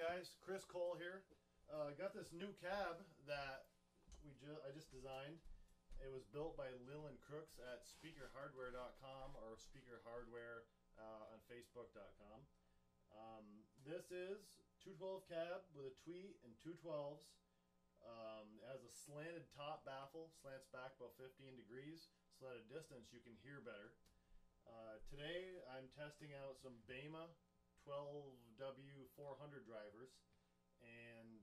guys, Chris Cole here. Uh, got this new cab that we ju- I just designed. It was built by Leland Crooks at speakerhardware.com or speakerhardware uh, on facebook.com. Um, this is 212 cab with a tweet and 212s. Um, it has a slanted top baffle, slants back about 15 degrees, so that at a distance you can hear better. Uh, today I'm testing out some Beyma 12W400 drivers, and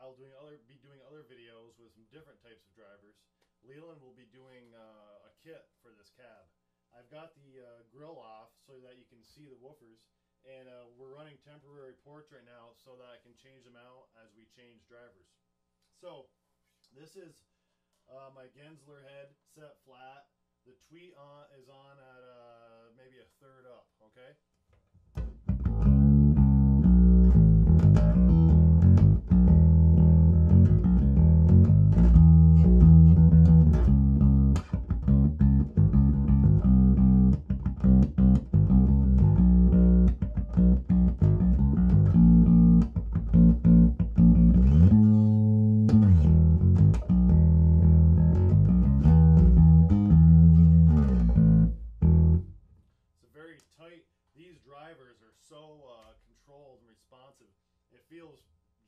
I'll doing other be doing other videos with some different types of drivers. Leland will be doing uh, a kit for this cab. I've got the uh, grill off so that you can see the woofers, and uh, we're running temporary ports right now so that I can change them out as we change drivers. So this is uh, my Genzler head set flat. The tweet on is on at uh, maybe a third up. Okay.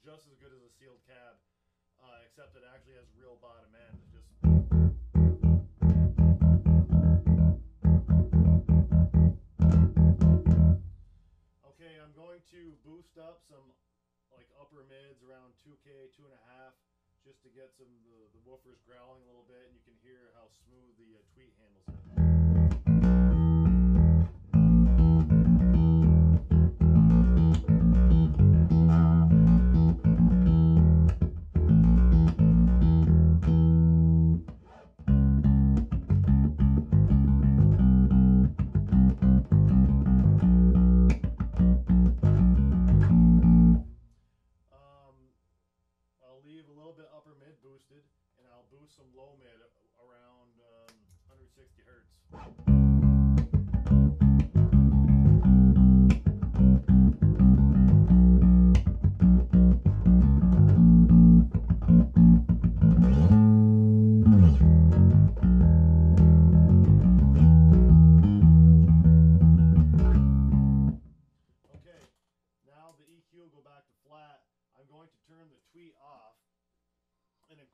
Just as good as a sealed cab, uh, except it actually has real bottom end. It just okay. I'm going to boost up some like upper mids around 2k, two and a half, just to get some the, the woofers growling a little bit, and you can hear how smooth the uh, tweet handles leave a little bit upper mid boosted, and I'll boost some low mid around um, 160 hertz.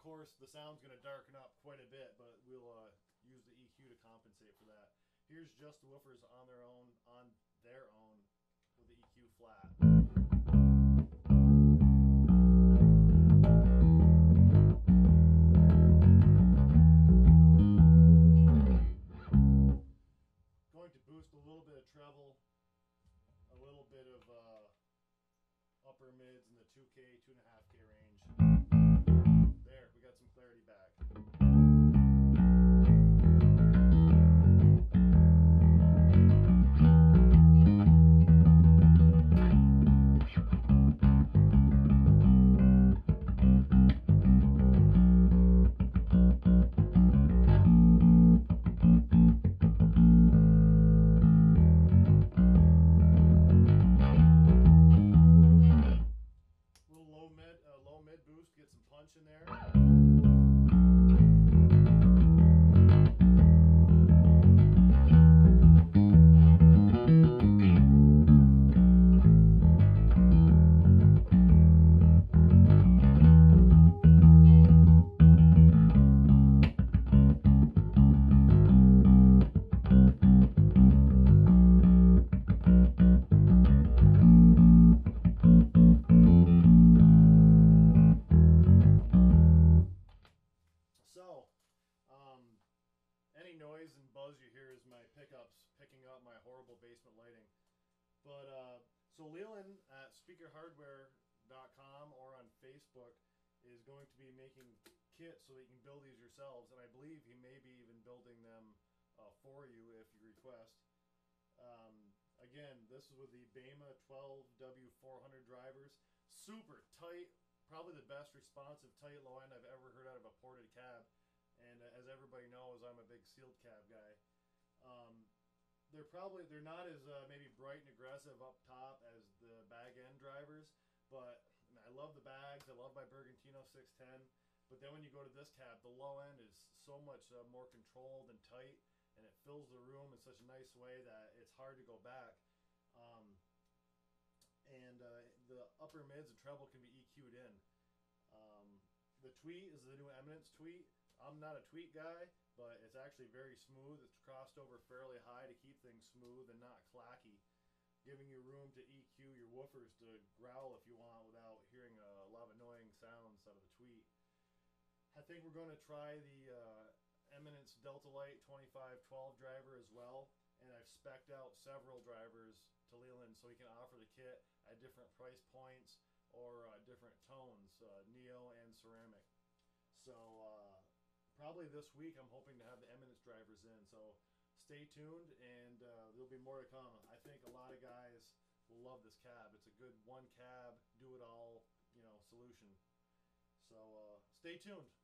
Course, the sound's going to darken up quite a bit, but we'll uh, use the EQ to compensate for that. Here's just the woofers on their own, on their own, with the EQ flat. Going to boost a little bit of treble, a little bit of uh, upper mids in the 2K, 2.5K range. Clarity back. Basement lighting. But uh, so Leland at speakerhardware.com or on Facebook is going to be making kits so that you can build these yourselves, and I believe he may be even building them uh, for you if you request. Um, again, this is with the Beyma 12W400 drivers. Super tight, probably the best responsive tight low end I've ever heard out of a ported cab. And uh, as everybody knows, I'm a big sealed cab guy. Um, they're probably they're not as uh, maybe bright and aggressive up top as the bag end drivers, but I, mean, I love the bags. I love my Bergantino 610. But then when you go to this cab, the low end is so much uh, more controlled and tight, and it fills the room in such a nice way that it's hard to go back. Um, and uh, the upper mids and treble can be EQ'd in. Um, the tweet is the new Eminence tweet. I'm not a tweet guy, but it's actually very smooth. It's crossed over fairly high to keep things smooth and not clacky, giving you room to EQ your woofers to growl if you want without hearing a lot of annoying sounds out of the tweet. I think we're going to try the uh, Eminence Deltalite 2512 driver as well, and I've specced out several drivers to Leland so he can offer the kit at different price points or uh, different tones, uh, neo and ceramic. So uh, probably this week I'm hoping to have the Eminence drivers in. So stay tuned, and uh, there'll be more to come. I think a lot of guys will love this cab. It's a good one cab, do it all, you know, solution. So uh, stay tuned.